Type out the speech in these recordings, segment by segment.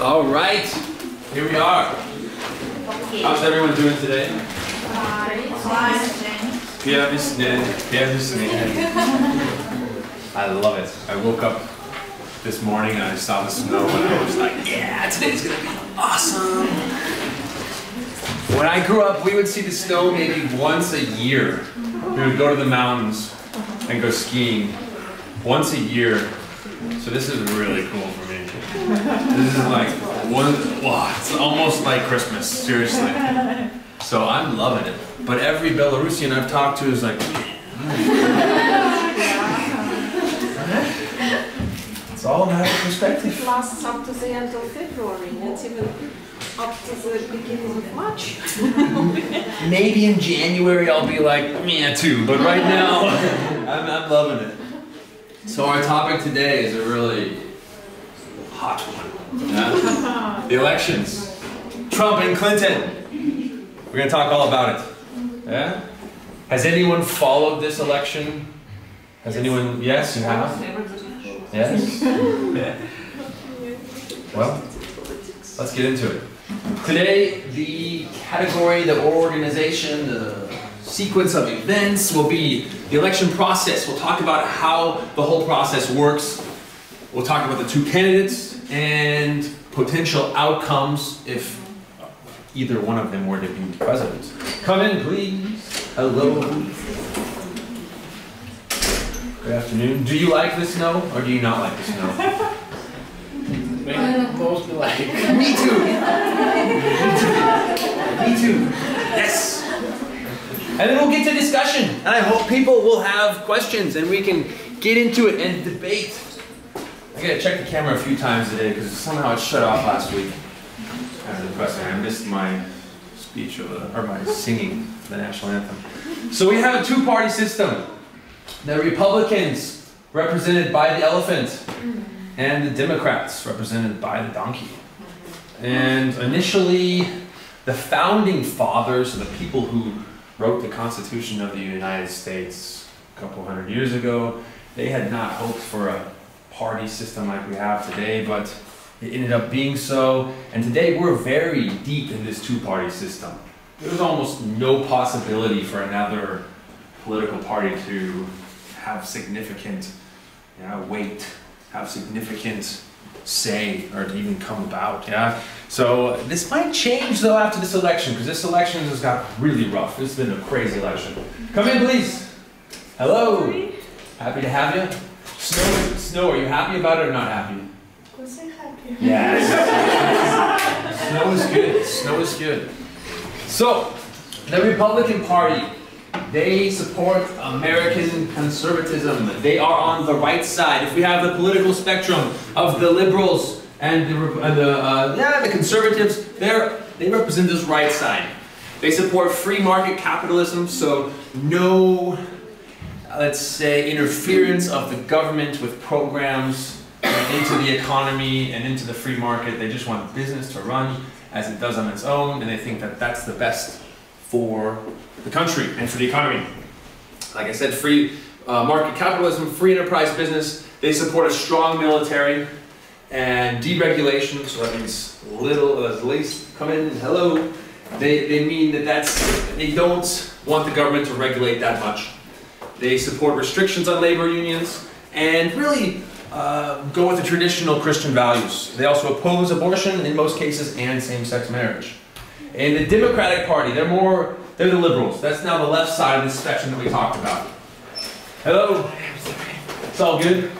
All right, here we are. How's everyone doing today? Pięknie, pięknie. I love it. I woke up this morning and I saw the snow and I was like, yeah, today's gonna be awesome. When I grew up, we would see the snow maybe once a year. We would go to the mountains and go skiing once a year. So this is really cool for me. This is like one, wow, it's almost like Christmas, seriously. So I'm loving it. But every Belarusian I've talked to is like, it's all a matter of perspective. It lasts up to the end of February, it's even up to the beginning of March. Maybe in January I'll be like, yeah, too. But right now, I'm, I'm loving it. So our topic today is a really hot one. Yeah? The elections. Trump and Clinton. We're gonna talk all about it. Yeah? Has anyone followed this election? Has anyone? Yes, you have. Yes. Well, let's get into it. Today, the category, the organization, the sequence of events will be the election process. We'll talk about how the whole process works. We'll talk about the two candidates and potential outcomes if either one of them were to be president. Come in, please. Hello. Good afternoon. Do you like the snow or do you not like the snow? Mostly like. Me too. Me too. Yes. And then we'll get to discussion. And I hope people will have questions and we can get into it and debate. I gotta check the camera a few times today because somehow it shut off last week. Kind of depressing. I missed my speech or, the, or my singing the national anthem. So we have a two-party system. The Republicans, represented by the elephant, and the Democrats, represented by the donkey. And initially, the founding fathers, the people who wrote the Constitution of the United States a couple hundred years ago, they had not hoped for a party system like we have today, but it ended up being so. And today we're very deep in this two party system. There's almost no possibility for another political party to have significant you know, weight, have significant say, or to even come about. Yeah. So this might change though after this election, because this election has got really rough. This has been a crazy election. Come in, please. Hello. Happy to have you. Snow, Snow, are you happy about it or not happy? Was I happy? Yes. Snow is good. Snow is good. So, the Republican Party, they support American conservatism. They are on the right side. If we have the political spectrum of the liberals and the, uh, the uh, yeah, the conservatives, they're, they represent this right side. They support free market capitalism, so no, let's say, interference of the government with programs into the economy and into the free market. They just want business to run as it does on its own, and they think that that's the best for the country and for the economy. Like I said, free uh, market capitalism, free enterprise business. They support a strong military and deregulation, so that means little, uh, least come in, hello. They, they mean that that's, they don't want the government to regulate that much. They support restrictions on labor unions and really uh, go with the traditional Christian values. They also oppose abortion in most cases and same-sex marriage. And the Democratic Party, they're more, they're the liberals. That's now the left side of the spectrum that we talked about. Hello? It's all good?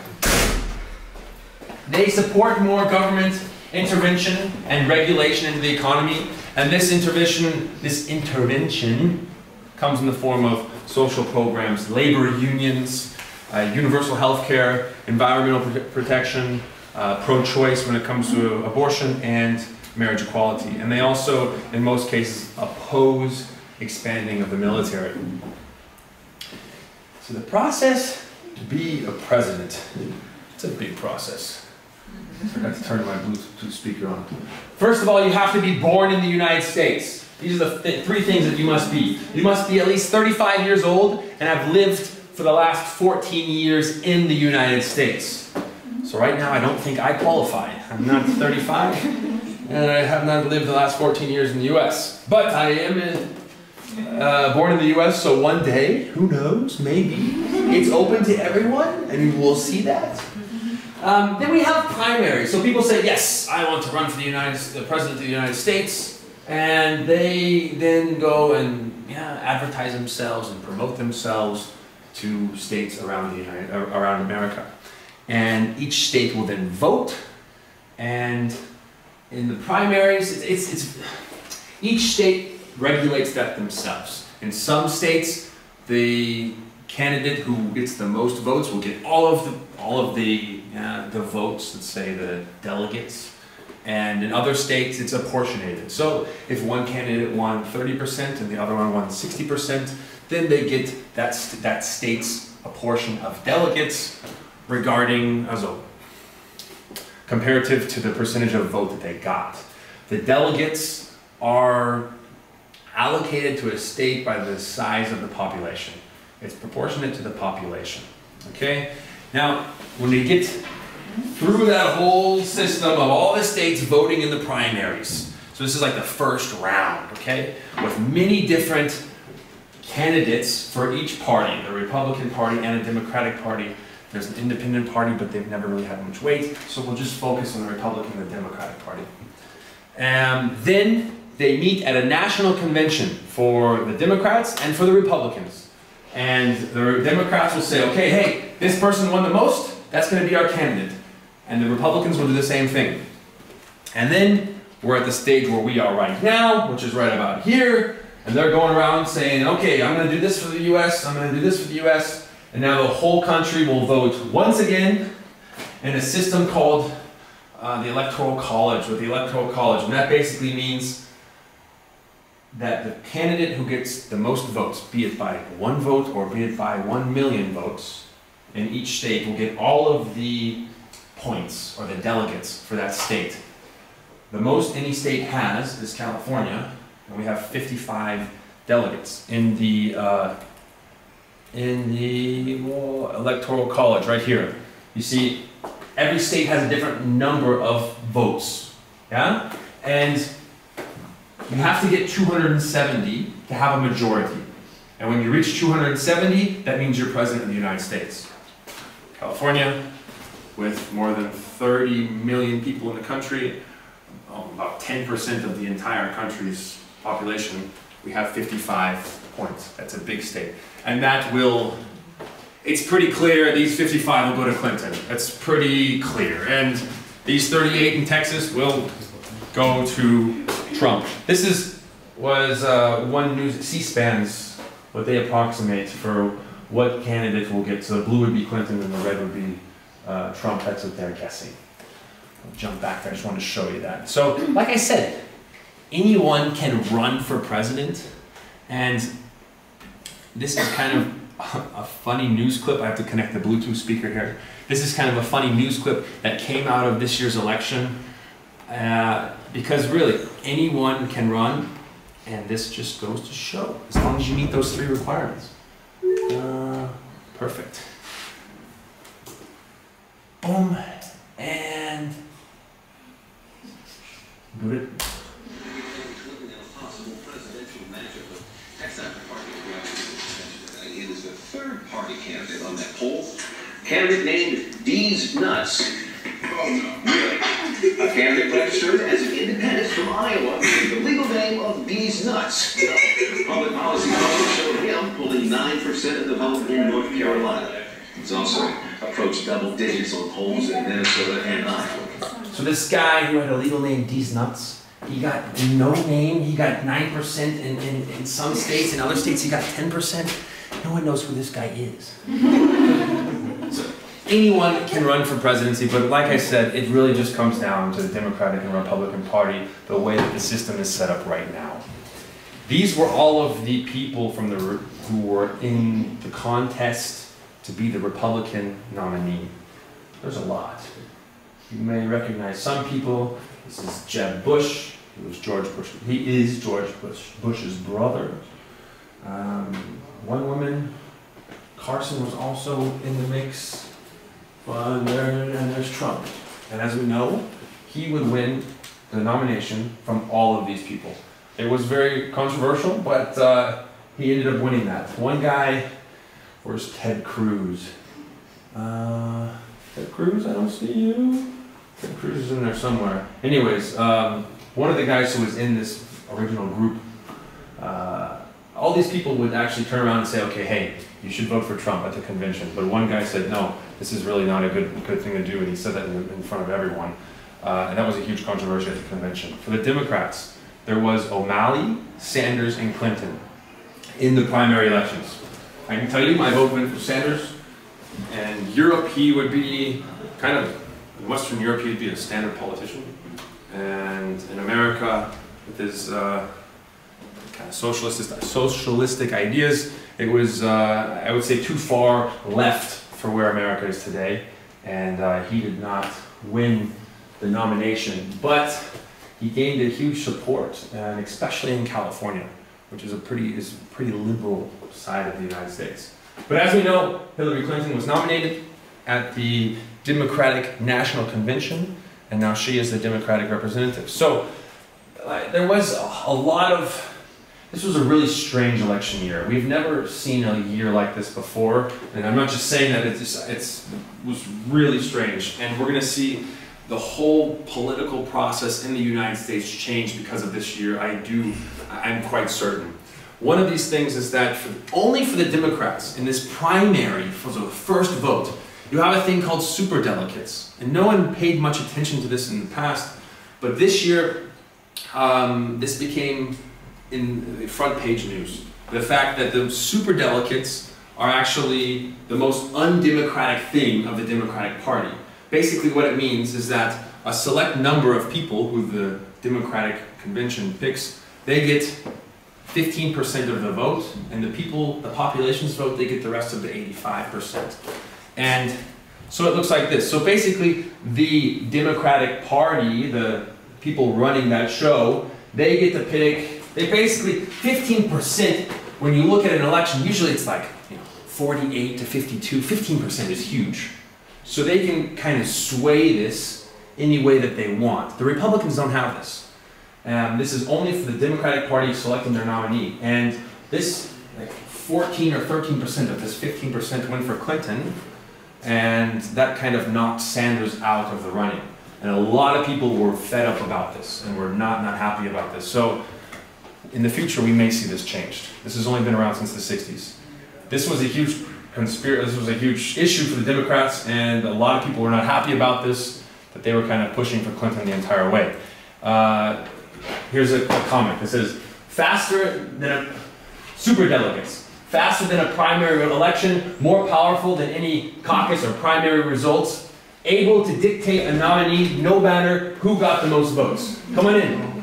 They support more government intervention and regulation into the economy. And this intervention, this intervention comes in the form of social programs, labor unions, uh, universal health care, environmental prote protection, uh, pro-choice when it comes to abortion, and marriage equality. And they also, in most cases, oppose expanding of the military. So the process to be a president, it's a big process. I forgot to turn my Bluetooth speaker on. First of all, you have to be born in the United States. These are the th three things that you must be. You must be at least 35 years old and have lived for the last 14 years in the United States. So right now, I don't think I qualify. I'm not 35. and I have not lived the last 14 years in the US. But I am in, uh, born in the US, so one day, who knows, maybe, it's open to everyone, and we'll see that. Um, then we have primaries. So people say, yes, I want to run for the United, the President of the United States, and they then go and yeah, advertise themselves and promote themselves to states around the United, around America. And each state will then vote, and in the primaries, it's, it's, it's each state regulates that themselves. In some states, the candidate who gets the most votes will get all of the all of the uh, the votes. Let's say the delegates. And in other states, it's apportionated. So if one candidate won 30% and the other one won 60%, then they get that, st that state's a portion of delegates regarding as a comparative to the percentage of vote that they got. The delegates are allocated to a state by the size of the population. It's proportionate to the population. Okay? Now, when they get through that whole system of all the states voting in the primaries, so this is like the first round, okay? With many different candidates for each party, the Republican Party and the Democratic Party. There's an independent party, but they've never really had much weight, so we'll just focus on the Republican and the Democratic Party. And um, then they meet at a national convention for the Democrats and for the Republicans. And the Democrats will say, okay, hey, this person won the most, that's going to be our candidate. And the Republicans will do the same thing. And then we're at the stage where we are right now, which is right about here. And they're going around saying, okay, I'm going to do this for the US, I'm going to do this for the US. And now the whole country will vote once again in a system called uh, the Electoral College, with the Electoral College. And that basically means that the candidate who gets the most votes, be it by one vote or be it by one million votes, in each state will get all of the points or the delegates for that state. The most any state has is California, and we have 55 delegates in the uh, in the electoral college right here. You see, every state has a different number of votes, yeah, and you have to get 270 to have a majority. And when you reach 270, that means you're president of the United States. California, with more than 30 million people in the country, um, about 10% of the entire country's population, we have 55 points. That's a big state. And that will, it's pretty clear these 55 will go to Clinton. That's pretty clear. And these 38 in Texas will go to Trump. This is was uh, one news, C-SPAN's, what they approximate for what candidate will get. So the blue would be Clinton and the red would be uh, what they're guessing. I'll jump back there. I just wanted to show you that. So, like I said, anyone can run for president. And this is kind of a funny news clip. I have to connect the Bluetooth speaker here. This is kind of a funny news clip that came out of this year's election. Uh, because really, anyone can run, and this just goes to show, as long as you meet those three requirements. Uh, perfect. Boom, and good. third party candidate on that poll. Candidate named Deez Nuts. Oh, no. Really? A candidate registered as an independent from Iowa with the legal name of Deez Nuts. Public policy polls showed him pulling 9% of the vote in North Carolina. He's also approached double digits on polls in Minnesota and Iowa. So this guy who had a legal name, Deez Nuts, he got no name. He got 9% in, in, in some states. In other states, he got 10%. No one knows who this guy is. so anyone can run for presidency, but like I said, it really just comes down to the Democratic and Republican Party, the way that the system is set up right now. These were all of the people from the who were in the contest to be the Republican nominee. There's a lot. You may recognize some people. This is Jeb Bush. He was George Bush. He is George Bush, Bush's brother. Um, one woman, Carson was also in the mix. and, there, and there's Trump. And as we know, he would win the nomination from all of these people. It was very controversial, but uh, he ended up winning that. One guy, where's Ted Cruz? Uh, Ted Cruz, I don't see you. Ted Cruz is in there somewhere. Anyways, um, one of the guys who was in this original group, uh, all these people would actually turn around and say, okay, hey, you should vote for Trump at the convention. But one guy said, no, this is really not a good, good thing to do, and he said that in, in front of everyone. Uh, and that was a huge controversy at the convention. For the Democrats, there was O'Malley, Sanders, and Clinton in the primary elections. I can tell you my vote went for Sanders. And Europe, he would be kind of, in Western Europe, he'd be a standard politician. And in America, with his uh, kind of socialist, socialistic ideas, it was, uh, I would say, too far left for where America is today. And uh, he did not win the nomination, but he gained a huge support, and especially in California, which is a pretty, is a pretty liberal side of the United States. But as we know, Hillary Clinton was nominated at the Democratic National Convention, and now she is the Democratic representative. So uh, there was a, a lot of this was a really strange election year. We've never seen a year like this before, and I'm not just saying that. It's just, it's it was really strange, and we're going to see the whole political process in the United States change because of this year. I do. I'm quite certain. One of these things is that for, only for the Democrats in this primary for the first vote, you have a thing called super delegates, and no one paid much attention to this in the past, but this year um, this became in front page news. The fact that the super delegates are actually the most undemocratic thing of the Democratic Party. Basically, what it means is that a select number of people who the Democratic Convention picks, they get 15% of the vote, and the people, the population's vote, they get the rest of the 85%. And so it looks like this. So basically, the Democratic Party, the people running that show, they get to pick they basically, 15%, when you look at an election, usually it's like you know, 48 to 52, 15% is huge. So they can kind of sway this any way that they want. The Republicans don't have this. Um, this is only for the Democratic Party selecting their nominee. And this, like 14 or 13% of this 15% went for Clinton, and that kind of knocked Sanders out of the running. And a lot of people were fed up about this and were not, not happy about this. So in the future, we may see this changed. This has only been around since the 60s. This was a huge conspiracy, this was a huge issue for the Democrats, and a lot of people were not happy about this, that they were kind of pushing for Clinton the entire way. Uh, here's a, a comment that says, faster than a, super delegates, faster than a primary election, more powerful than any caucus or primary results, able to dictate a nominee no matter who got the most votes. Come on in.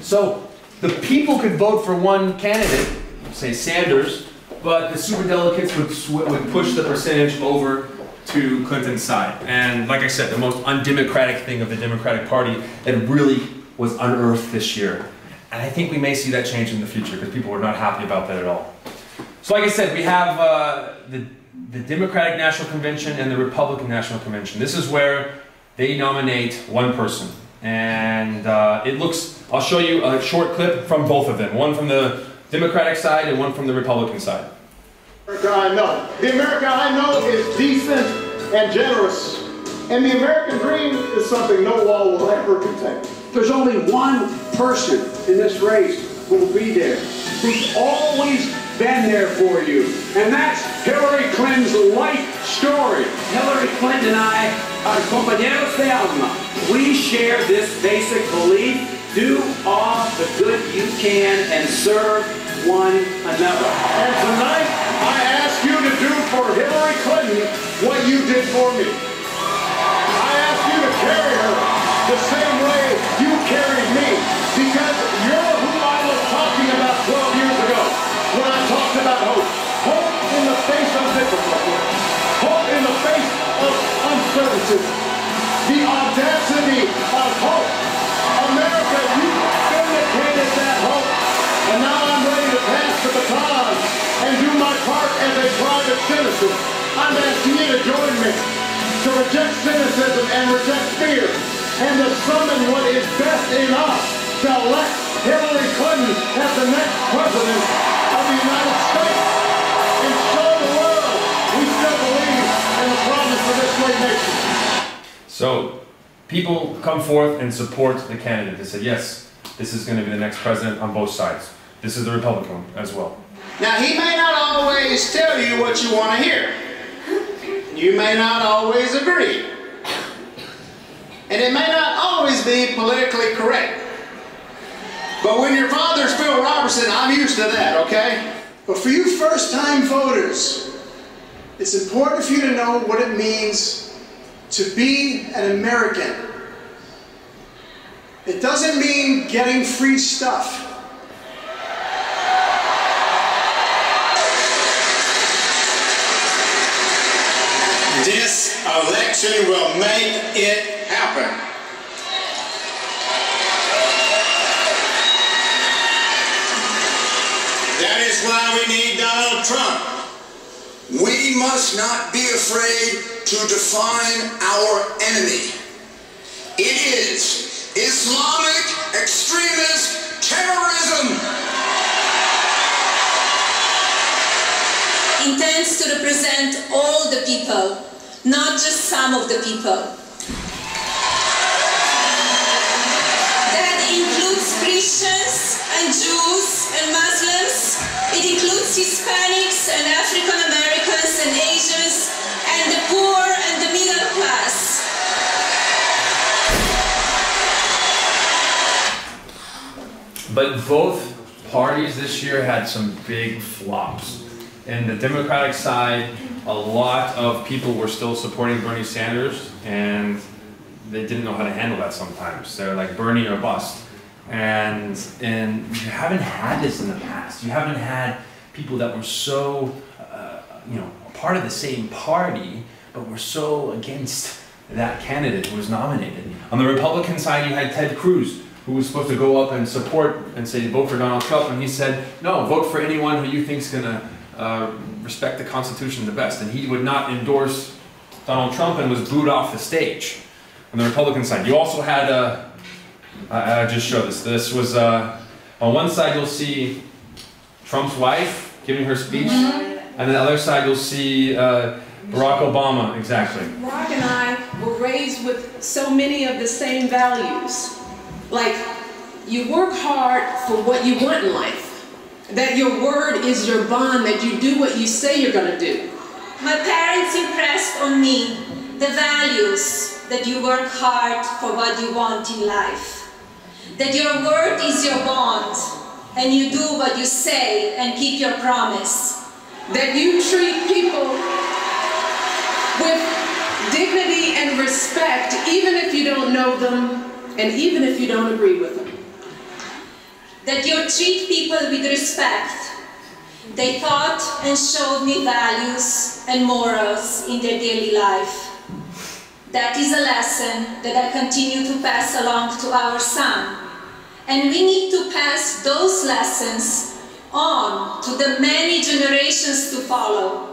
So the people could vote for one candidate, say Sanders, but the superdelegates would, would push the percentage over to Clinton's side. And like I said, the most undemocratic thing of the Democratic Party that really was unearthed this year. And I think we may see that change in the future because people were not happy about that at all. So like I said, we have uh, the, the Democratic National Convention and the Republican National Convention. This is where they nominate one person. And uh, it looks I'll show you a short clip from both of them, one from the Democratic side and one from the Republican side. America I know. The America I know is decent and generous. And the American dream is something no wall will ever contain. There's only one person in this race who will be there, who's always been there for you. And that's Hillary Clinton's life story. Hillary Clinton and I are compañeros de alma. We share this basic belief do all the good you can and serve one another. And tonight, I ask you to do for Hillary Clinton what you did for me. I ask you to carry her the same way you carried me because you're who I was talking about 12 years ago when I talked about hope. Hope in the face of difficulty. Hope in the face of uncertainty. The audacity of hope America, you vindicated that hope. And now I'm ready to pass the baton and do my part as a private citizen. I'm asking you to join me to reject cynicism and reject fear and to summon what is best in us to elect Hillary Clinton as the next president of the United States and show the world we still believe in the promise of this great nation. So, people come forth and support the candidate. They say, yes, this is going to be the next president on both sides. This is the Republican as well. Now, he may not always tell you what you want to hear. You may not always agree. And it may not always be politically correct. But when your father's Phil Robertson, I'm used to that, okay? But for you first-time voters, it's important for you to know what it means to be an American. It doesn't mean getting free stuff. This election will make it happen. That is why we need Donald Trump. We must not be afraid to define our enemy. It is Islamic extremist terrorism. intends to represent all the people, not just some of the people. That includes Christians and Jews and Muslims. It includes Hispanics and African Americans and Asians and the poor and the middle class. But both parties this year had some big flops. In the Democratic side, a lot of people were still supporting Bernie Sanders, and they didn't know how to handle that sometimes. They're like Bernie or bust. And and you haven't had this in the past. You haven't had people that were so, uh, you know, part of the same party, but were so against that candidate who was nominated. On the Republican side, you had Ted Cruz, who was supposed to go up and support and say vote for Donald Trump, and he said, no, vote for anyone who you think's gonna uh, respect the Constitution the best, and he would not endorse Donald Trump and was booed off the stage. On the Republican side, you also had, uh, I, I just showed this. This was uh, on one side you'll see Trump's wife giving her speech, and then the other side you'll see uh, Barack Obama. Exactly. Barack and I were raised with so many of the same values. Like, you work hard for what you want in life. That your word is your bond, that you do what you say you're gonna do. My parents impressed on me the values that you work hard for what you want in life. That your word is your bond, and you do what you say and keep your promise. That you treat people with dignity and respect, even if you don't know them and even if you don't agree with them. That you treat people with respect. They taught and showed me values and morals in their daily life. That is a lesson that I continue to pass along to our son. And we need to pass those lessons on to the many generations to follow.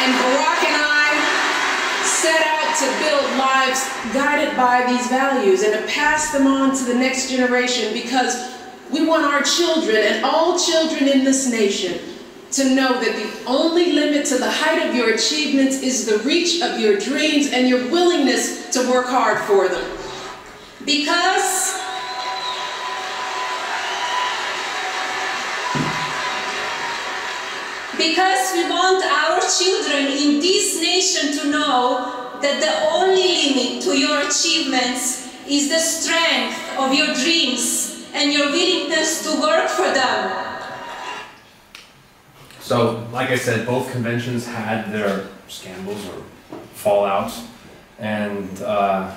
And Barack and I set out to build lives guided by these values and to pass them on to the next generation because we want our children and all children in this nation to know that the only limit to the height of your achievements is the reach of your dreams and your willingness to work hard for them. Because Because we want our children in this nation to know that the only limit to your achievements is the strength of your dreams and your willingness to work for them. So, like I said, both conventions had their scandals or fallouts, and uh,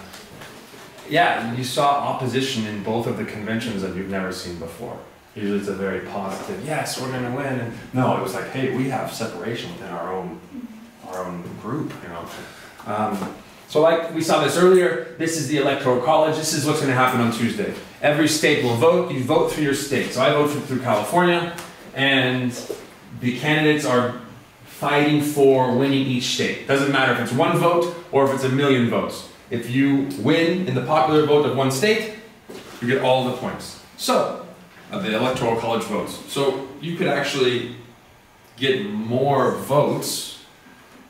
yeah, you saw opposition in both of the conventions that you've never seen before. Usually, it's a very positive. Yes, we're going to win. And no, it was like, hey, we have separation within our own our own group. You know. Um, so, like we saw this earlier, this is the electoral college. This is what's going to happen on Tuesday. Every state will vote. You vote through your state. So I vote through California, and the candidates are fighting for winning each state. Doesn't matter if it's one vote or if it's a million votes. If you win in the popular vote of one state, you get all the points. So, the electoral college votes. So you could actually get more votes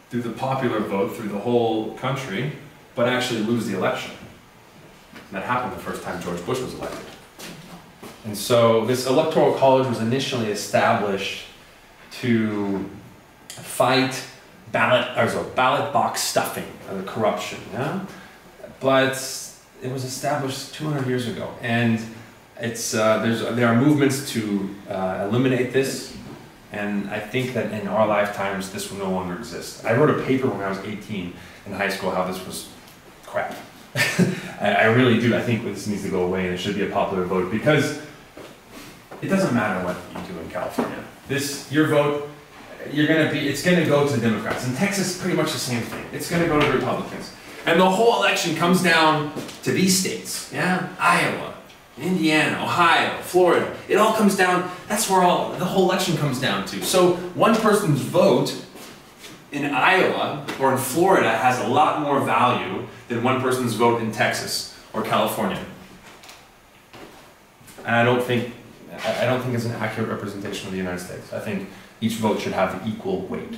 through the popular vote through the whole country, but actually lose the election. And that happened the first time George Bush was elected. And so this electoral college was initially established to fight ballot or so ballot box stuffing or corruption. Yeah? But it was established 200 years ago, and it's uh, there's there are movements to uh, eliminate this, and I think that in our lifetimes this will no longer exist. I wrote a paper when I was 18 in high school how this was crap. I, I really do. I think this needs to go away, and it should be a popular vote because it doesn't matter what you do in California. This your vote you're going to be, it's going to go to the Democrats. In Texas, is pretty much the same thing. It's going to go to the Republicans. And the whole election comes down to these states, yeah? Iowa, Indiana, Ohio, Florida. It all comes down, that's where all, the whole election comes down to. So one person's vote in Iowa or in Florida has a lot more value than one person's vote in Texas or California. And I don't think, I don't think it's an accurate representation of the United States. I think each vote should have equal weight.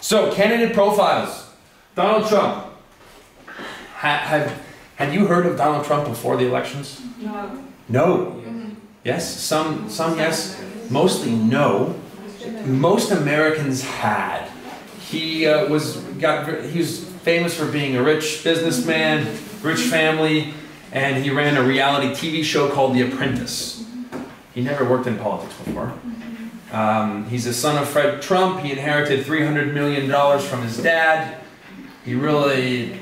So, candidate profiles. Donald Trump. Ha, have, had you heard of Donald Trump before the elections? No. No. Yes, some, some yes, mostly no. Most Americans had. He uh, was got he was famous for being a rich businessman, rich family, and he ran a reality TV show called The Apprentice. He never worked in politics before. Um, he's the son of Fred Trump. He inherited $300 million from his dad. He really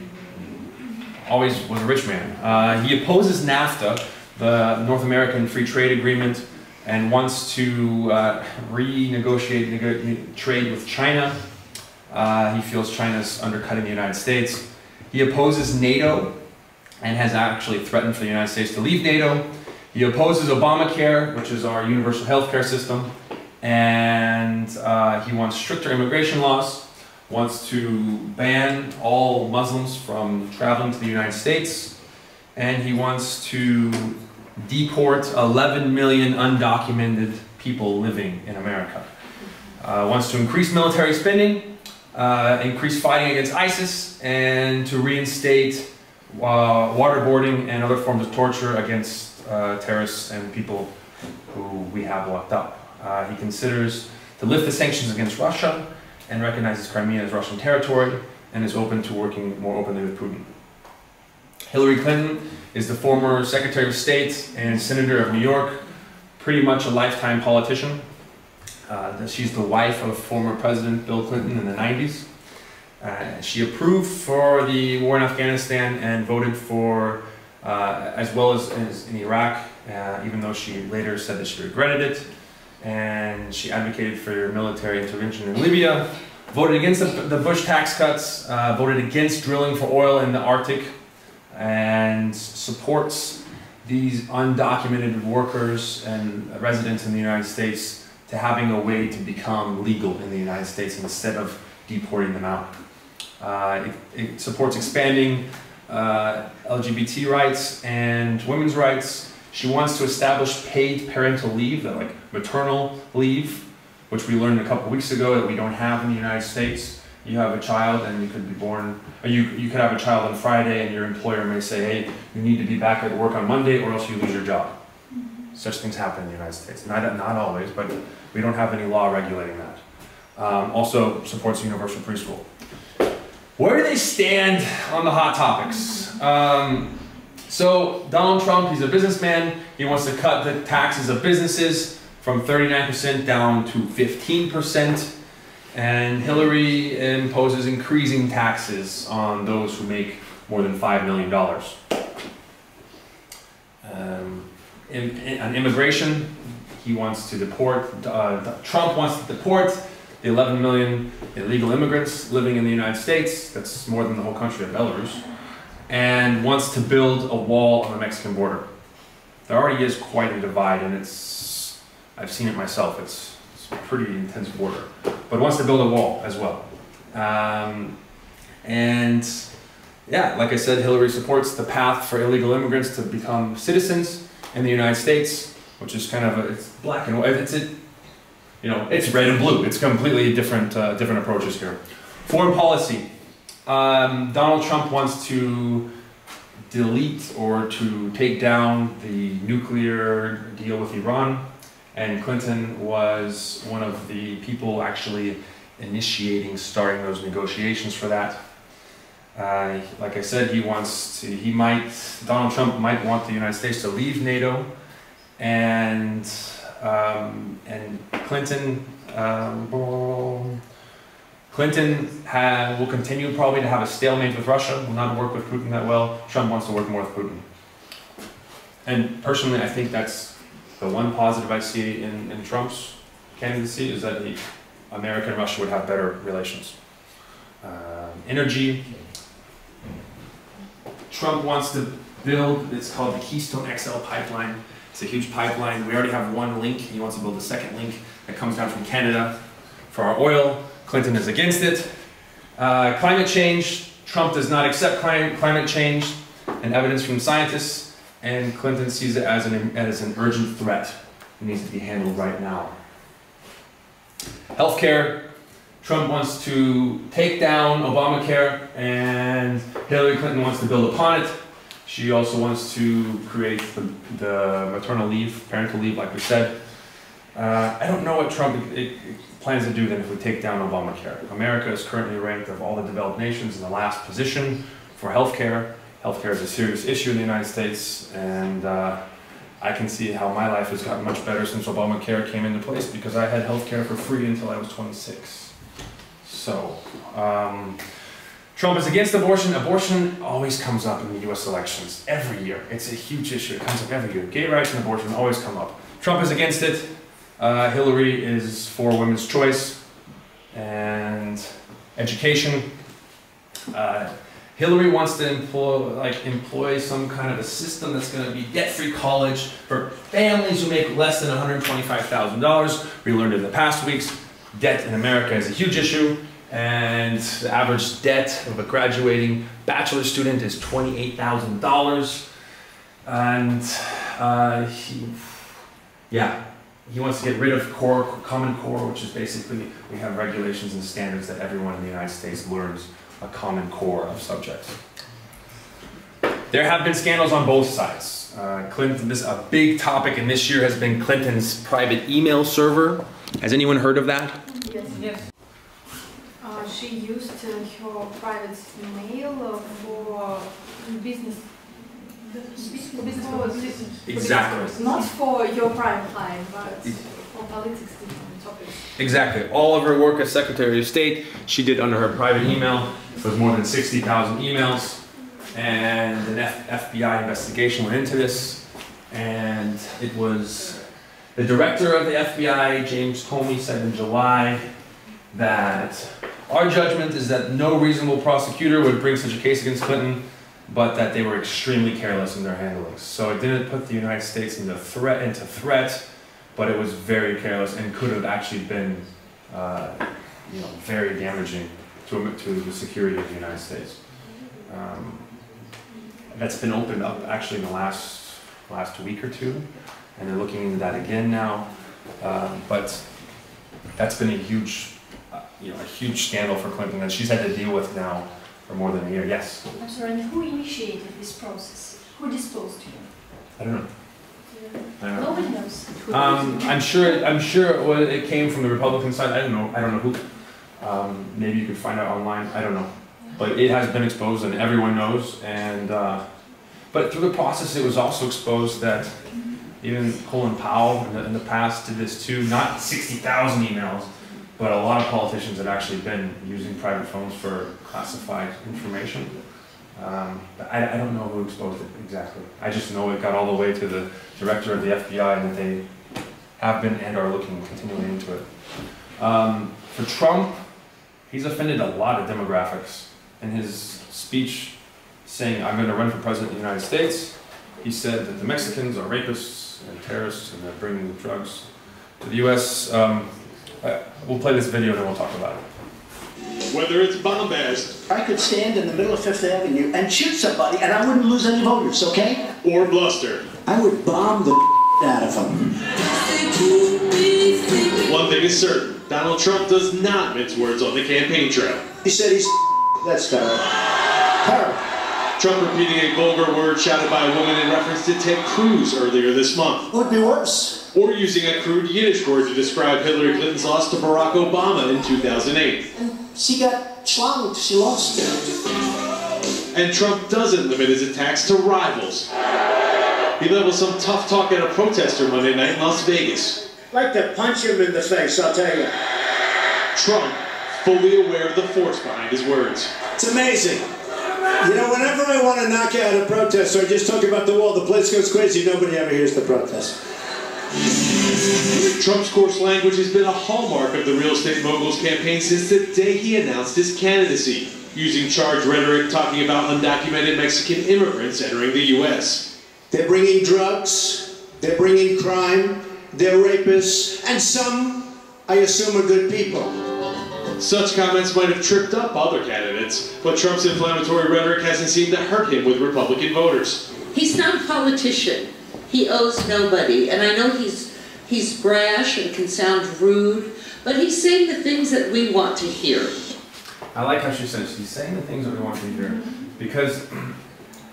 always was a rich man. Uh, he opposes NAFTA, the North American Free Trade Agreement, and wants to uh, renegotiate trade with China. Uh, he feels China's undercutting the United States. He opposes NATO and has actually threatened for the United States to leave NATO. He opposes Obamacare, which is our universal health care system and uh, he wants stricter immigration laws, wants to ban all Muslims from traveling to the United States, and he wants to deport 11 million undocumented people living in America. Uh, wants to increase military spending, uh, increase fighting against ISIS, and to reinstate uh, waterboarding and other forms of torture against uh, terrorists and people who we have locked up. Uh, he considers to lift the sanctions against Russia and recognizes Crimea as Russian territory and is open to working more openly with Putin. Hillary Clinton is the former Secretary of State and Senator of New York, pretty much a lifetime politician. Uh, she's the wife of former President Bill Clinton in the 90s. Uh, she approved for the war in Afghanistan and voted for, uh, as well as, as in Iraq, uh, even though she later said that she regretted it and she advocated for military intervention in Libya, voted against the, the Bush tax cuts, uh, voted against drilling for oil in the Arctic, and supports these undocumented workers and residents in the United States to having a way to become legal in the United States instead of deporting them out. Uh, it, it, supports expanding uh, LGBT rights and women's rights, she wants to establish paid parental leave, that like maternal leave, which we learned a couple weeks ago that we don't have in the United States. You have a child and you could be born, or you, you could have a child on Friday and your employer may say, hey, you need to be back at work on Monday or else you lose your job. Such things happen in the United States. Not, not always, but we don't have any law regulating that. Um, also supports universal preschool. Where do they stand on the hot topics? Um, so Donald Trump, he's a businessman. He wants to cut the taxes of businesses from 39% down to 15%. And Hillary imposes increasing taxes on those who make more than $5 million. Um, in, in, on immigration, he wants to deport, uh, Trump wants to deport the 11 million illegal immigrants living in the United States. That's more than the whole country of Belarus and wants to build a wall on the Mexican border. There already is quite a divide, and it's, I've seen it myself, it's, it's a pretty intense border. but wants to build a wall as well. Um, and yeah, like I said, Hillary supports the path for illegal immigrants to become citizens in the United States, which is kind of a, it's black and white. It's a, you know, it's red and blue. It's completely different, uh, different approaches here. Foreign policy. Um, Donald Trump wants to delete or to take down the nuclear deal with Iran, and Clinton was one of the people actually initiating, starting those negotiations for that. Uh, like I said, he wants to, he might, Donald Trump might want the United States to leave NATO, and, um, and Clinton, um, Clinton ha- will continue probably to have a stalemate with Russia, will not work with Putin that well. Trump wants to work more with Putin. And personally, I think that's the one positive I see in, in Trump's candidacy is that he, America and Russia would have better relations. Um, energy, Trump wants to build, it's called the Keystone XL pipeline. It's a huge pipeline. We already have one link. He wants to build a second link that comes down from Canada for our oil. Clinton is against it. Uh, climate change, Trump does not accept climate, climate change and evidence from scientists, and Clinton sees it as an, as an urgent threat. It needs to be handled right now. Healthcare, Trump wants to take down Obamacare, and Hillary Clinton wants to build upon it. She also wants to create the, the maternal leave, parental leave, like we said. Uh, I don't know what Trump it, it plans to do then if we take down Obamacare. America is currently ranked of all the developed nations in the last position for healthcare. Healthcare is a serious issue in the United States, and uh, I can see how my life has gotten much better since Obamacare came into place because I had healthcare for free until I was 26. So, um, Trump is against abortion. Abortion always comes up in the US elections every year. It's a huge issue. It comes up every year. Gay rights and abortion always come up. Trump is against it. Uh, Hillary is for women's choice and education. Uh, Hillary wants to employ, like, employ some kind of a system that's going to be debt-free college for families who make less than $125,000. We learned in the past weeks, debt in America is a huge issue, and the average debt of a graduating bachelor student is $28,000. And uh, he, yeah, he wants to get rid of core, Common Core, which is basically we have regulations and standards that everyone in the United States learns a common core of subjects. There have been scandals on both sides. Uh, Clinton, this a big topic, in this year has been Clinton's private email server. Has anyone heard of that? Yes. Yes. Uh, she used uh, her private email uh, for business. Exactly. Not for your private life, but for politics different topics. Exactly. All of her work as Secretary of State, she did under her private email. It was more than 60,000 emails. And an F FBI investigation went into this. And it was the director of the FBI, James Comey, said in July that our judgment is that no reasonable prosecutor would bring such a case against Clinton, but that they were extremely careless in their handlings. So it didn't put the United States into threat, into threat, but it was very careless and could have actually been, uh, you know, very damaging to, to the security of the United States. Um, that's been opened up actually in the last last week or two, and they're looking into that again now. Um, but that's been a huge, you know, a huge scandal for Clinton that she's had to deal with now for more than a year. Yes. I'm sorry. And who initiated this process? Who disposed you? I don't know. I don't know. Nobody knows. Um, I'm sure. I'm sure it, was, it came from the Republican side. I don't know. I don't know who. Um, maybe you could find out online. I don't know. But it has been exposed, and everyone knows. And uh, but through the process, it was also exposed that even Colin Powell in the, in the past did this too. Not 60,000 emails, but a lot of politicians had actually been using private phones for classified information. Um, I, I don't know who exposed it exactly. I just know it got all the way to the director of the FBI and that they have been and are looking continually into it. Um, for Trump, he's offended a lot of demographics. In his speech saying, I'm going to run for president of the United States, he said that the Mexicans are rapists and terrorists and they're bringing drugs to the U.S. Um, Uh, we'll play this video and then we'll talk about it. Whether it's bombast I could stand in the middle of Fifth Avenue and shoot somebody and I wouldn't lose any voters, okay? or bluster, I would bomb the out of them. one thing is certain Donald Trump does not mince words on the campaign trail. He said he's that's terrible. Terrible. Trump repeating a vulgar word shouted by a woman in reference to Ted Cruz earlier this month. Would be worse. Or using a crude Yiddish word to describe Hillary Clinton's loss to Barack Obama in 2008. And She got schlonged. She lost. And Trump doesn't limit his attacks to rivals. He leveled some tough talk at a protester Monday night in Las Vegas. like to punch him in the face, I'll tell you. Trump, fully aware of the force behind his words. It's amazing. You know, whenever I want to knock out a protester, I just talk about the wall, the place goes crazy. Nobody ever hears the protest. Trump's coarse language has been a hallmark of the real estate mogul's campaign since the day he announced his candidacy, using charged rhetoric talking about undocumented Mexican immigrants entering the U.S. They're bringing drugs, they're bringing crime, they're rapists, and some, I assume, are good people. Such comments might have tripped up other candidates, but Trump's inflammatory rhetoric hasn't seemed to hurt him with Republican voters. He's not a politician. He owes nobody. And I know he's, he's brash and can sound rude, but he's saying the things that we want to hear. I like how she says she's saying the things that we want to hear because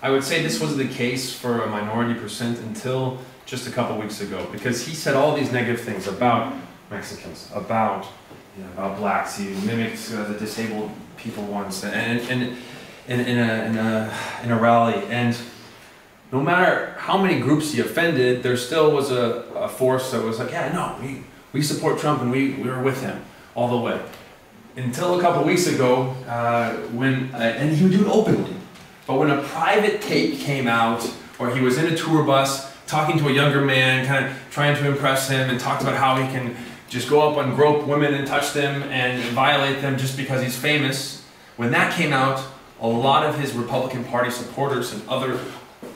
I would say this was the case for a minority percent until just a couple weeks ago because he said all these negative things about Mexicans, about you know, about blacks. He mimicked uh, the disabled people once, and and in, in, a, in a in a rally, and no matter how many groups he offended, there still was a, a force that was like, yeah, no, we we support Trump and we we were with him all the way. Until a couple weeks ago uh, when uh, and he would do it openly. But when a private tape came out or he was in a tour bus talking to a younger man kind of trying to impress him and talked about how he can just go up and grope women and touch them and violate them just because he's famous when that came out a lot of his republican party supporters and other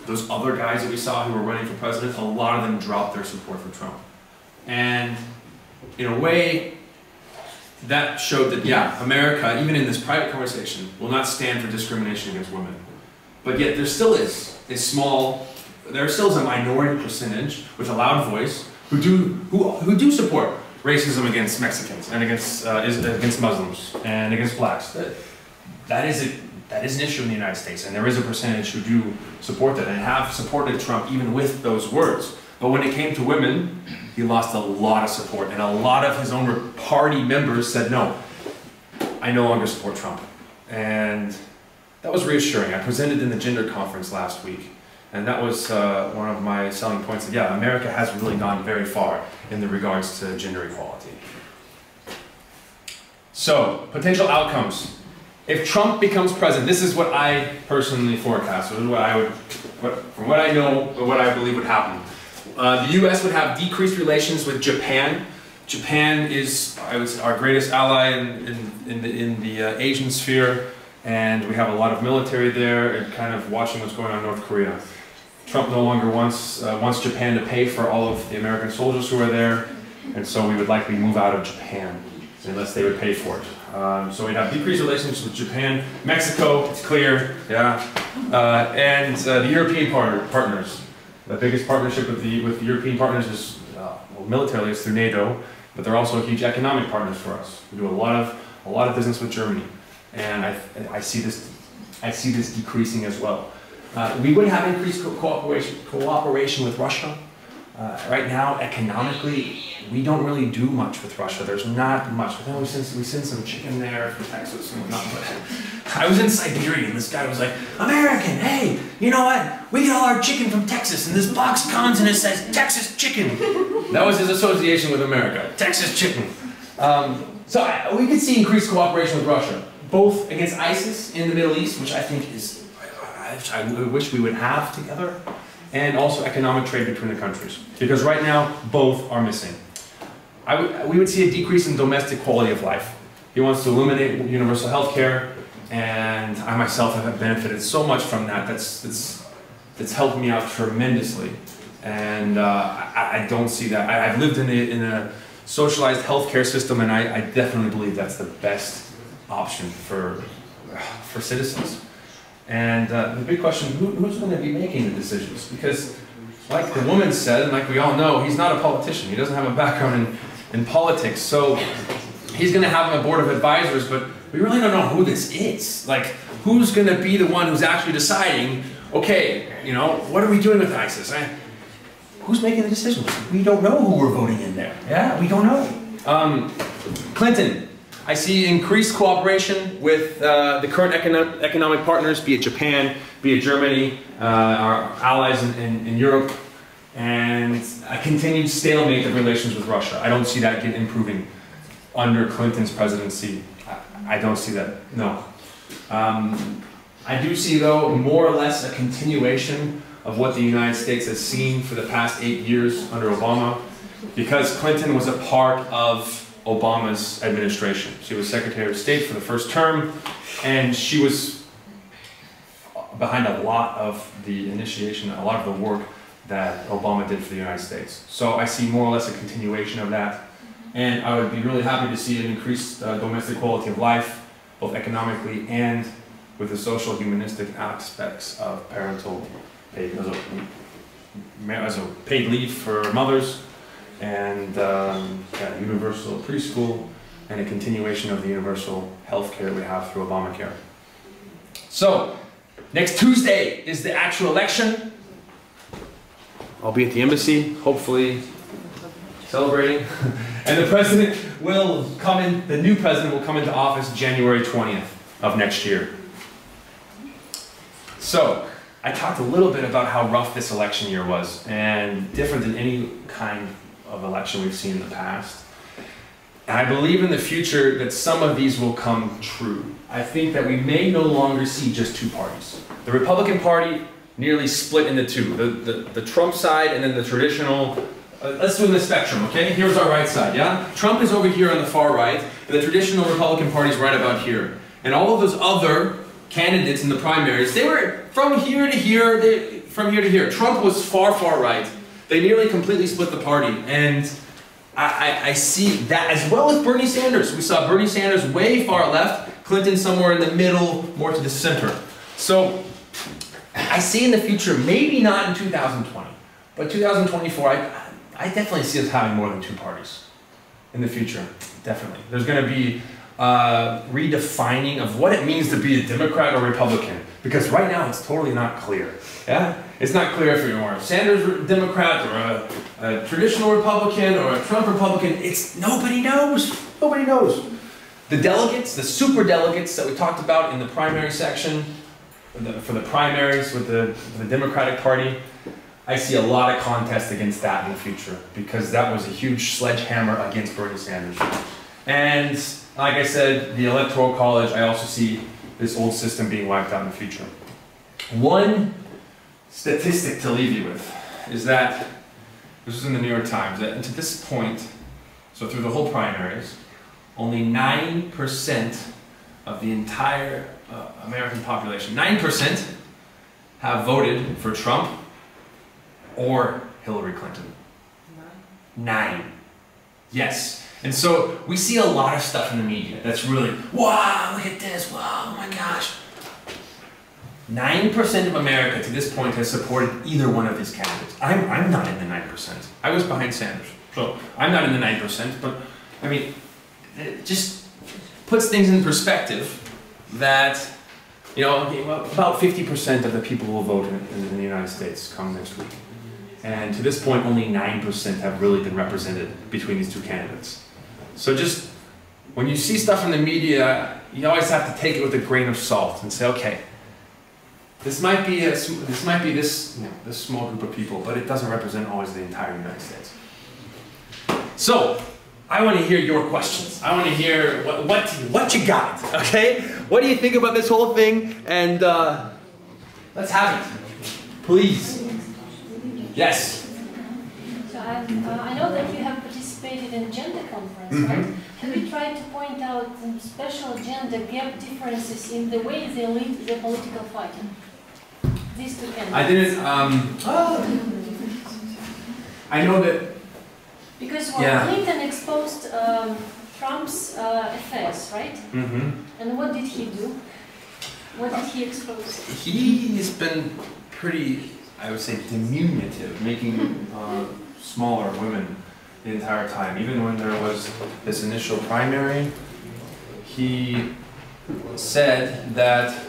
those other guys that we saw who were running for president a lot of them dropped their support for trump and in a way that showed that, yeah, America, even in this private conversation, will not stand for discrimination against women. But yet there still is a small, there still is a minority percentage with a loud voice who do, who, who do support racism against Mexicans and against, uh, against Muslims and against blacks. That, that, is a, that is an issue in the United States, and there is a percentage who do support that and have supported Trump even with those words. But when it came to women, he lost a lot of support, and a lot of his own party members said, no, I no longer support Trump. And that was reassuring. I presented in the gender conference last week, and that was uh, one of my selling points that, yeah, America has really gone very far in the regards to gender equality. So, potential outcomes. If Trump becomes president, this is what I personally forecast, or what I would, what, from what I know, or what I believe would happen. Uh, the U.S. would have decreased relations with Japan. Japan is was our greatest ally in, in, in the, in the uh, Asian sphere, and we have a lot of military there and kind of watching what's going on in North Korea. Trump no longer wants, uh, wants Japan to pay for all of the American soldiers who are there, and so we would likely move out of Japan unless they would pay for it. Um, so we'd have decreased relations with Japan, Mexico, it's clear, yeah, uh, and uh, the European par partners. The biggest partnership with the, with the European partners is, uh, well, militarily, it's through NATO, but they're also huge economic partners for us. We do a lot of, a lot of business with Germany, and I, I, see, this, I see this decreasing as well. Uh, we would have increased co cooperation, cooperation with Russia. Uh, right now, economically, we don't really do much with Russia. There's not much. I we send, we send some chicken there from Texas and whatnot, but I was in Siberia and this guy was like, American, hey, you know what? We get all our chicken from Texas and this box comes and it says Texas chicken. that was his association with America, Texas chicken. Um, so I, we could see increased cooperation with Russia, both against ISIS in the Middle East, which I think is, I, I wish we would have together, and also economic trade between the countries. Because right now, both are missing. we would see a decrease in domestic quality of life. He wants to eliminate universal health care, and I myself have benefited so much from that. That's, that's, that's helped me out tremendously. And uh, I, I, don't see that. I, have lived in a, in a socialized healthcare system, and I, I definitely believe that's the best option for, for citizens. And uh, the big question, who, who's going to be making the decisions? Because like the woman said, and like we all know, he's not a politician. He doesn't have a background in, in politics. So he's going to have a board of advisors, but we really don't know who this is. Like, who's going to be the one who's actually deciding, okay, you know, what are we doing with ISIS? I, who's making the decisions? We don't know who we're voting in there. Yeah, we don't know. Um, Clinton, I see increased cooperation with uh, the current econo economic partners, be it Japan, be it Germany, uh, our allies in, in, in, Europe, and a continued stalemate of relations with Russia. I don't see that get improving under Clinton's presidency. I, I don't see that, no. Um, I do see, though, more or less a continuation of what the United States has seen for the past eight years under Obama, because Clinton was a part of Obama's administration. She was Secretary of State for the first term, and she was behind a lot of the initiation, a lot of the work that Obama did for the United States. So I see more or less a continuation of that. And I would be really happy to see an increased uh, domestic quality of life, both economically and with the social humanistic aspects of parental paid, as a, as a paid leave for mothers, and um, yeah, universal preschool, and a continuation of the universal health care we have through Obamacare. So, next Tuesday is the actual election. I'll be at the embassy, hopefully celebrating. and the president will come in, the new president will come into office January 20th of next year. So, I talked a little bit about how rough this election year was and different than any kind of election we've seen in the past. And I believe in the future that some of these will come true. I think that we may no longer see just two parties. The Republican Party nearly split into two. The, the, the Trump side and then the traditional, uh, let's do the spectrum, okay? Here's our right side, yeah? Trump is over here on the far right, and the traditional Republican Party is right about here. And all of those other candidates in the primaries, they were from here to here, they, from here to here. Trump was far, far right. They nearly completely split the party. And I, I, I, see that as well as Bernie Sanders. We saw Bernie Sanders way far left, Clinton somewhere in the middle, more to the center. So I see in the future, maybe not in 2020, but 2024, I, I definitely see us having more than two parties in the future. Definitely. There's going to be uh, redefining of what it means to be a Democrat or Republican. Because right now it's totally not clear. Yeah? It's not clear if you're a Sanders Democrat or a, a traditional Republican or a Trump Republican. It's nobody knows. Nobody knows. The delegates, the super delegates that we talked about in the primary section, for the, for the primaries with the, the Democratic Party, I see a lot of contest against that in the future because that was a huge sledgehammer against Bernie Sanders. And like I said, the Electoral College, I also see this old system being wiped out in the future. One statistic to leave you with is that, this was in the New York Times, that to this point, so through the whole primaries, only 9% of the entire uh, American population, 9% have voted for Trump or Hillary Clinton. Nine. Yes. And so we see a lot of stuff in the media that's really, wow, look at this, wow, oh my gosh. 9% of America to this point has supported either one of these candidates. I'm, I'm not in the 9%. I was behind Sanders. So I'm not in the 9%, but I mean, it just puts things in perspective that, you know, about 50% of the people who will vote in, in, in the United States come next week. And to this point, only 9% have really been represented between these two candidates. So just when you see stuff in the media, you always have to take it with a grain of salt and say, okay, this might be a, this might be this you know, this small group of people, but it doesn't represent always the entire United States. So I want to hear your questions. I want to hear what what what you got. Okay, what do you think about this whole thing? And uh, let's have it, please. Yes. So I, uh, I know that you have participated in gender conference, mm -hmm. right? Have you tried to point out some special gender gap differences in the way they lead the political fighting? These two candidates. I didn't. Um, I know that. Because when yeah. Clinton exposed Trump's uh, affairs, right? Mm-hmm. And what did he do? What did he expose? He's been pretty, I would say, diminutive, making uh, smaller women the entire time. Even when there was this initial primary, he said that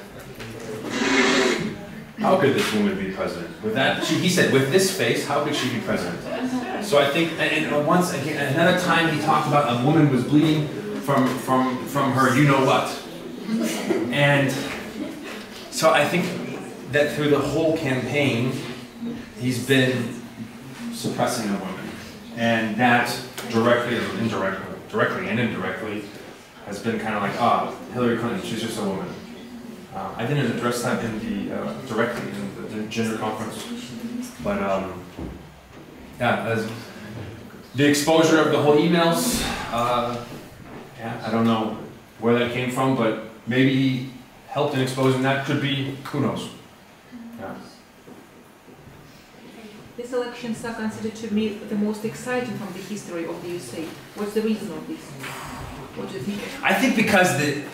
how could this woman be president? With that, she, he said, with this face, how could she be president? So I think, and, once again, another time he talked about a woman was bleeding from from from her, you know what, and so I think that through the whole campaign, he's been suppressing the women, and that directly or indirectly, directly and indirectly, has been kind of like, ah, Hillary Clinton, she's just a woman. Uh, I didn't address that in the uh, directly in the, the gender conference, but um, yeah, as the exposure of the whole emails, uh, yeah, I don't know where that came from, but maybe he helped in exposing that. Could be, who knows? Yeah. These elections are considered to be the most exciting from the history of the USA. What's the reason of this? What do you think? I think because the,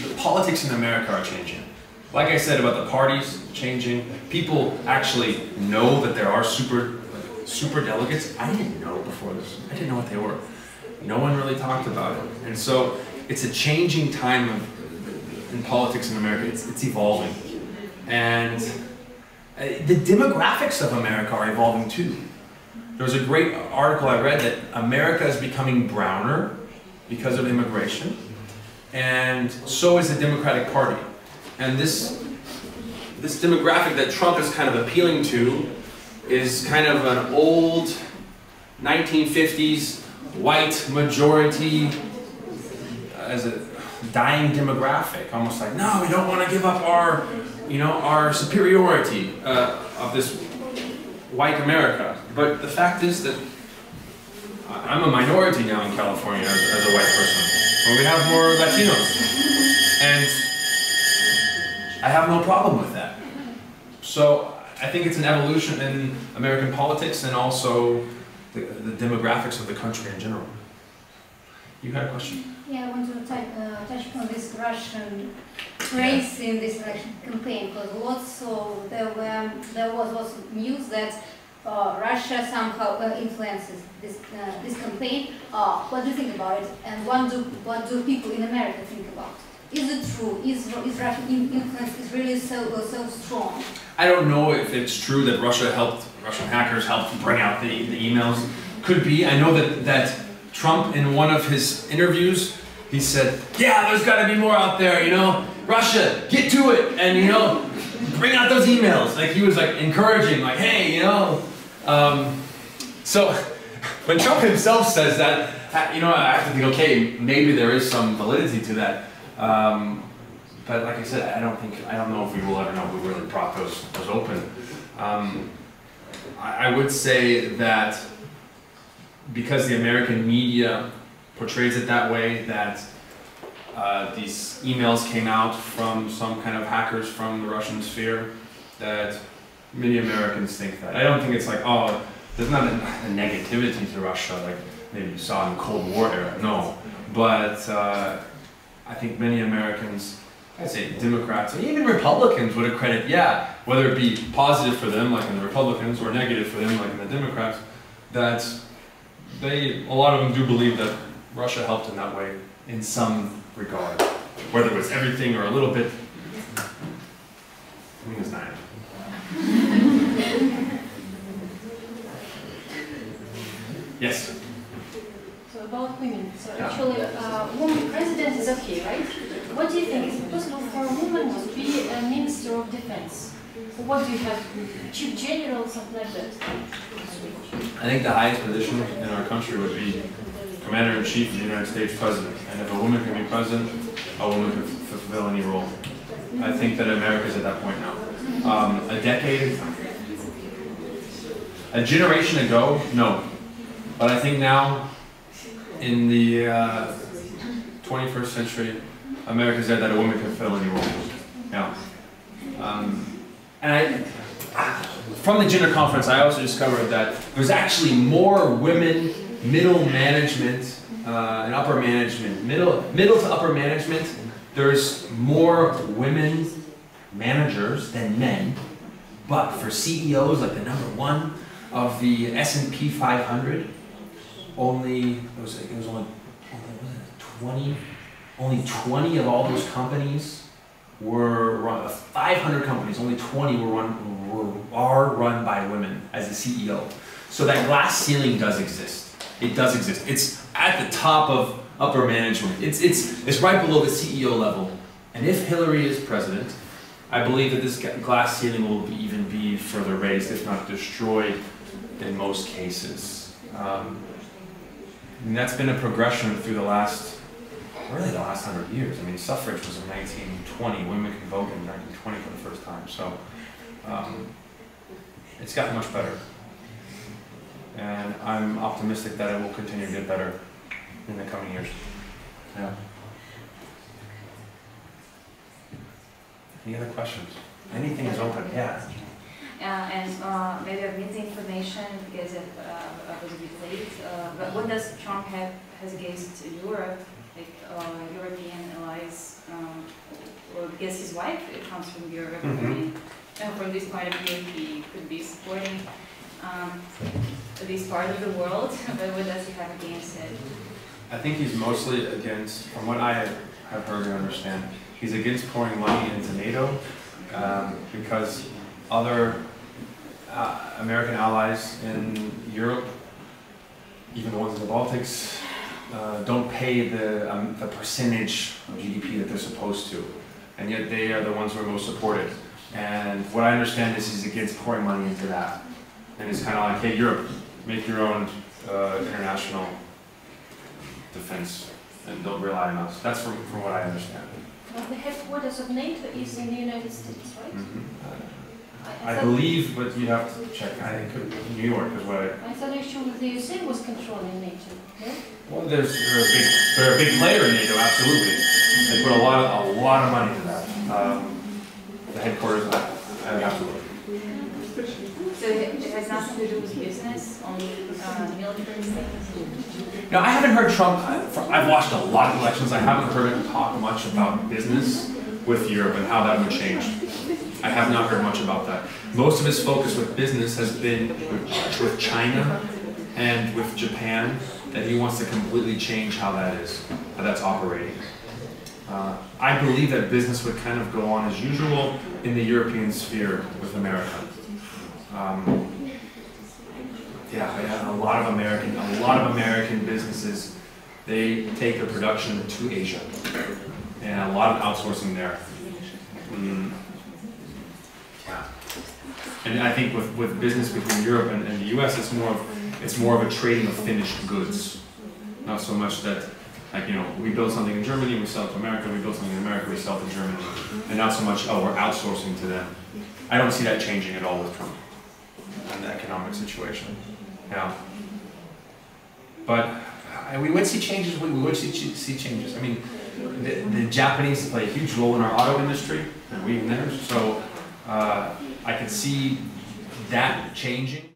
the politics in America are changing. Like I said about the parties changing, people actually know that there are super super delegates. I didn't know before this. I didn't know what they were. No one really talked about it. And so it's a changing time of, in politics in America. It's, it's evolving. And uh, the demographics of America are evolving too. There was a great article I read that America is becoming browner because of immigration, and so is the Democratic Party. And this, this demographic that Trump is kind of appealing to is kind of an old 1950s white majority as a dying demographic, almost like, no, we don't want to give up our, you know, our superiority uh, of this white America. But the fact is that I'm a minority now in California as, as a white person. Well, we have more Latinos. And I have no problem with that. So I think it's an evolution in American politics and also the, the demographics of the country in general. You had a question? Yeah, I want to touch, uh, touch upon this Russian race in this election campaign because also there were there was also news that uh, Russia somehow uh, influences this uh, this campaign. Uh, what do you think about it? And what do what do people in America think about? it? Is it true? Is is Russian influence is really so uh, so strong? I don't know if it's true that Russia helped, Russian hackers helped bring out the, the emails. Could be. I know that, that Trump, in one of his interviews, he said, yeah, there's got to be more out there, you know? Russia, get to it, and, you know, bring out those emails. Like, he was, like, encouraging, like, hey, you know? Um, so, when Trump himself says that, you know, I have to think, okay, maybe there is some validity to that. Um, but like I said, I don't think, I don't know if we will ever know who really brought those, those open. Um, I, I would say that because the American media portrays it that way, that uh, these emails came out from some kind of hackers from the Russian sphere, that many Americans think that. I don't think it's like, oh, there's not a, a negativity to Russia like maybe you saw in the Cold War era, no. But uh, I think many Americans I'd say Democrats and even Republicans would accredit, yeah, whether it be positive for them, like in the Republicans, or negative for them, like in the Democrats, that they, a lot of them do believe that Russia helped in that way in some regard. Whether it was everything or a little bit, I think it's not. Yes. So about women. So Yeah. actually, uh, woman president is okay, right? What do you think? Is it possible for a woman to be a minister of defense? Or what do you have? Chief general, something like that? I think the highest position in our country would be Commander in Chief of the United States President. And if a woman can be president, a woman can f- fulfill any role. I think that America's at that point now. Um, a decade, a generation ago, no. But I think now, in the uh, 21st century, America's there that a woman can fill any role. Yeah. Um, and I, from the gender conference, I also discovered that there's actually more women middle management uh, and upper management, middle, middle to upper management, there's more women managers than men. But for CEOs, like the number one of the S&P 500, only it was it was only, only 20 only 20 of all those companies were run 500 companies only 20 were run were, are run by women as a CEO. So that glass ceiling does exist. It does exist. It's at the top of upper management. It's it's it's right below the CEO level. And if Hillary is president, I believe that this glass ceiling will be, even be further raised, if not destroyed, in most cases. Um, and that's been a progression through the last, really the last hundred years. I mean, suffrage was in 1920. Women can vote in 1920 for the first time. So um, it's gotten much better. And I'm optimistic that it will continue to get better in the coming years. Yeah. Any other questions? Anything is open, yeah. Uh, and uh, maybe I've missed the information because of, uh, I was a bit late. Uh, but what does Trump have has against Europe, like uh, European allies? Um, well, because his wife comes from Europe. I mean, and from this point of view, he could be supporting um, this part of the world. but what does he have against it? I think he's mostly against, from what I have heard and understand, he's against pouring money into NATO um, because other uh, American allies in Europe, even the ones in the Baltics, uh, don't pay the, um, the percentage of GDP that they're supposed to. And yet they are the ones who are most supported. And what I understand is he's against pouring money into that. And it's kind of like, hey, Europe, make your own uh, international defense and don't rely on us. That's from, from what I understand. Well, the headquarters of NATO is in the United States, right? Mhm. I I believe, but you have to check. I think it- New York is what I. I thought actually the USA was controlling NATO, no? Well, there's they're a big they're a big player in NATO. Absolutely, they put a lot of a lot of money to that. Um, the headquarters, I, I have to. So it it has nothing to do with business, only uh, military things? Now, I haven't heard Trump. I- I've watched a lot of elections. I haven't heard him talk much about business with Europe and how that would change. I have not heard much about that. Most of his focus with business has been with, China and with Japan, that he wants to completely change how that is, how that's operating. Uh, I believe that business would kind of go on as usual in the European sphere with America. Um, yeah, a lot of American, a lot of American businesses, they take their production to Asia, and a lot of outsourcing there. Mm, yeah. And I think with, with business between Europe and, and the U.S., it's more of it's more of a trading of finished goods, not so much that like you know we build something in Germany, we sell it to America, we build something in America, we sell it to Germany, and not so much oh we're outsourcing to them. I don't see that changing at all with Trump and the economic situation. Yeah. But uh, we would see changes. We would see, see changes. I mean, the, the Japanese play a huge role in our auto industry, and we in theirs. So uh, I could see that changing.